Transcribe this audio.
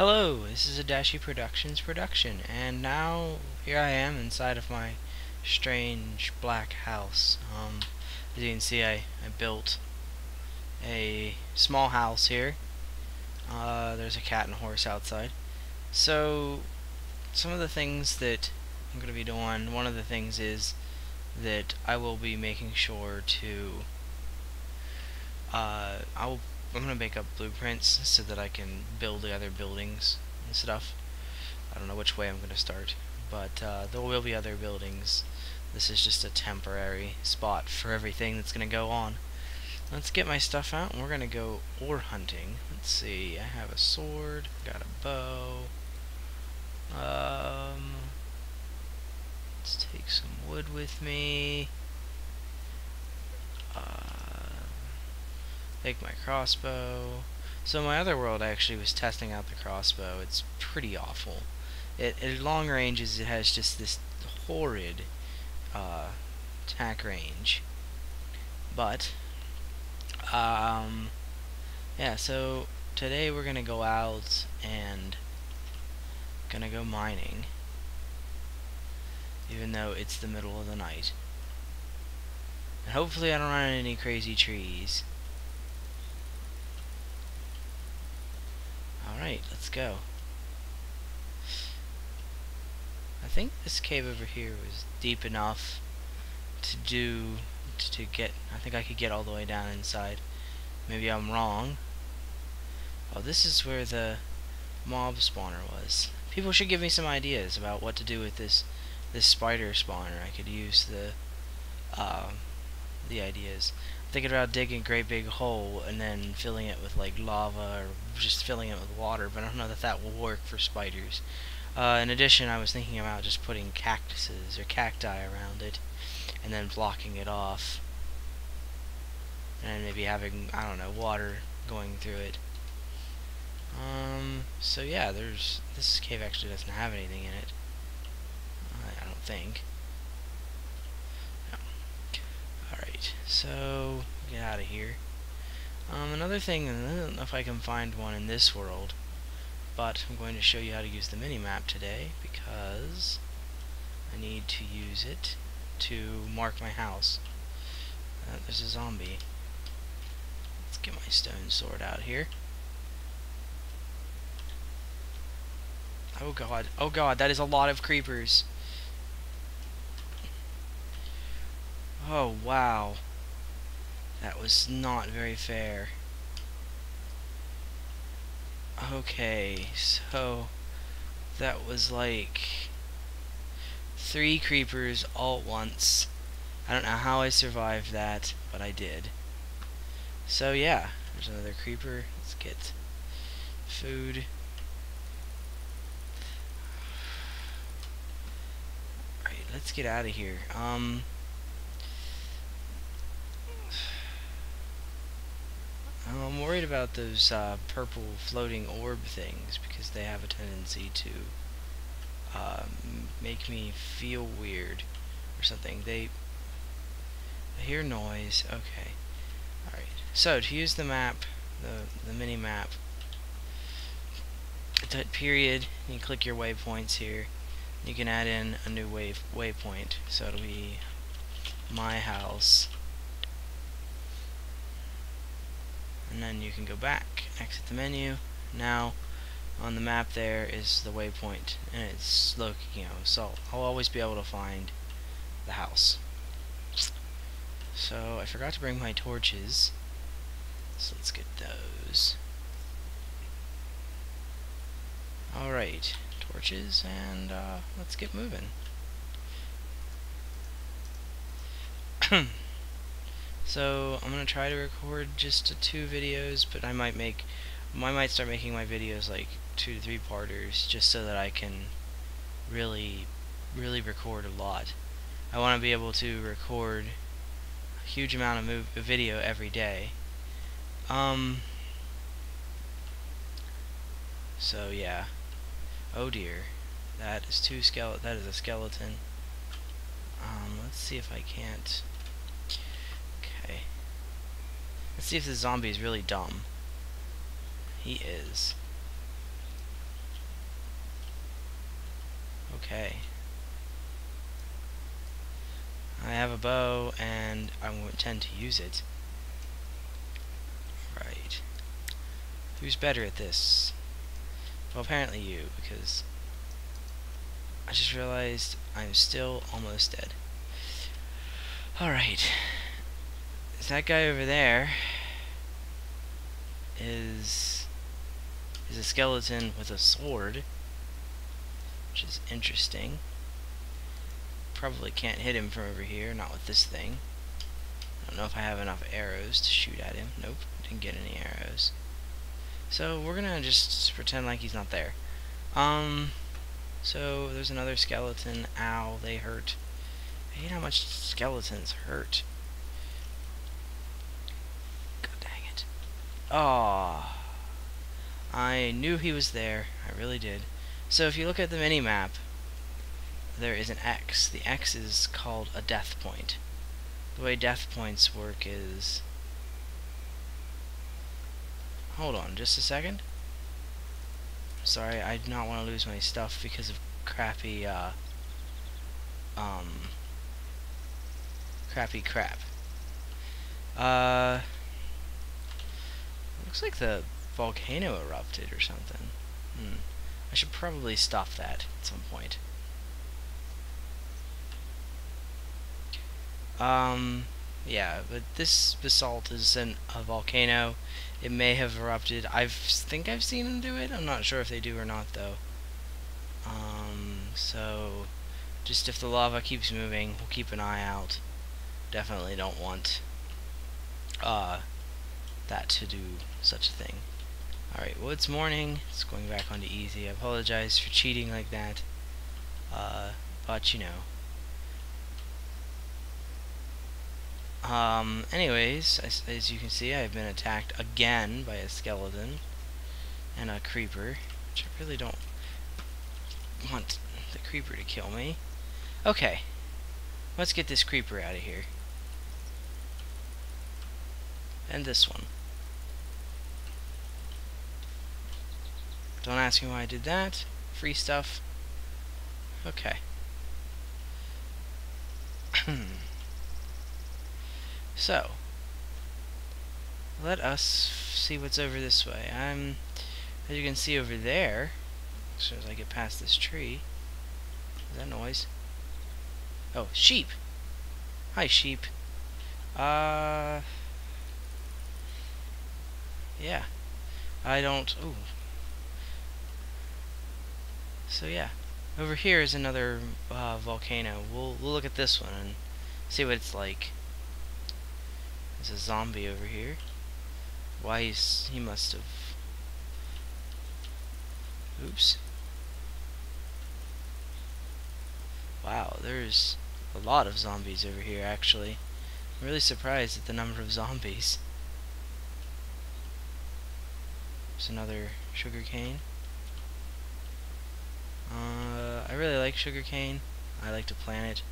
Hello, this is a Dashy Productions production, and now here I am inside of my strange black house. Um, as you can see, I, I built a small house here. Uh, there's a cat and a horse outside. So, some of the things that I'm going to be doing, one of the things is that I will be making sure to, uh, I will I'm gonna make up blueprints so that I can build the other buildings and stuff. I don't know which way I'm gonna start, but uh, there will be other buildings. This is just a temporary spot for everything that's gonna go on. Let's get my stuff out and we're gonna go ore hunting. Let's see, I have a sword, got a bow. Um, let's take some wood with me. Uh, Take my crossbow. So my other world actually was testing out the crossbow. It's pretty awful. It at long ranges it has just this horrid uh, attack range. But um, yeah. So today we're gonna go out and gonna go mining, even though it's the middle of the night. And hopefully I don't run into any crazy trees. Alright, let's go. I think this cave over here was deep enough to do to, get I think I could get all the way down inside. Maybe I'm wrong. Oh, this is where the mob spawner was. People should give me some ideas about what to do with this this spider spawner. I could use the uh, the ideas thinking about digging a great big hole and then filling it with like lava or just filling it with water, but I don't know that that will work for spiders. Uh, in addition, I was thinking about just putting cactuses or cacti around it and then blocking it off. And maybe having, I don't know, water going through it. Um, so yeah, there's, this cave actually doesn't have anything in it. I, I don't think. Alright, so get out of here. Um, another thing, I don't know if I can find one in this world, but I'm going to show you how to use the mini-map today because I need to use it to mark my house. Uh, there's a zombie. Let's get my stone sword out here. Oh god, oh god, that is a lot of creepers. Oh, wow. That was not very fair. Okay, so that was like three creepers all at once. I don't know how I survived that, but I did. So yeah, there's another creeper. Let's get food. Alright, let's get out of here. Um I'm worried about those uh, purple floating orb things because they have a tendency to uh, make me feel weird or something. They I hear noise. Okay. Alright. So to use the map, the, the mini map, that period, you click your waypoints here. You can add in a new wave waypoint. So it'll be my house. And then you can go back, exit the menu. Now on the map there is the waypoint, and it's know, so I'll always be able to find the house. So I forgot to bring my torches, so let's get those. Alright, torches, and uh, let's get moving. So I'm gonna try to record just two videos, but I might make, I might start making my videos like two to three parters, just so that I can really, really record a lot. I want to be able to record a huge amount of move, video every day. Um. So yeah. Oh dear, that is two skeleton. That is a skeleton. Um, let's see if I can't. Let's see if this zombie is really dumb. He is. Okay. I have a bow, and I won't intend to use it. Right. Who's better at this? Well, apparently you, because I just realized I'm still almost dead. Alright. That guy over there is is a skeleton with a sword, which is interesting. Probably can't hit him from over here, not with this thing. I don't know if I have enough arrows to shoot at him. Nope, didn't get any arrows. So we're gonna just pretend like he's not there. Um, so there's another skeleton. Ow, they hurt. I hate how much skeletons hurt. God dang it. Oh, I knew he was there. I really did. So if you look at the mini map, there is an X. The X is called a death point. The way death points work is... Hold on, just a second. Sorry, I do not want to lose my stuff because of crappy, uh, um, crappy crap. Uh, looks like the volcano erupted or something. Hmm. I should probably stop that at some point. Um, yeah, but this basalt is an, a volcano. It may have erupted. I think I've seen them do it. I'm not sure if they do or not, though. Um, so, just if the lava keeps moving, we'll keep an eye out. Definitely don't want uh, that to do such a thing. Alright, well it's morning. It's going back onto easy. I apologize for cheating like that. Uh, but you know. Um, anyways, as, as, you can see, I've been attacked again by a skeleton and a creeper, which I really don't want the creeper to kill me. Okay, let's get this creeper out of here. And this one. Don't ask me why I did that. Free stuff. Okay. So, let us see what's over this way. I'm, as you can see over there, as soon as I get past this tree, is that noise? Oh, sheep. Hi, sheep. Uh, yeah. I don't, ooh. So yeah, over here is another uh, volcano. We'll, we'll look at this one and see what it's like. There's a zombie over here. Why he's, he must have... Oops. Wow, there's a lot of zombies over here, actually. I'm really surprised at the number of zombies. There's another sugar cane. Uh, I really like sugarcane. I like to plant it.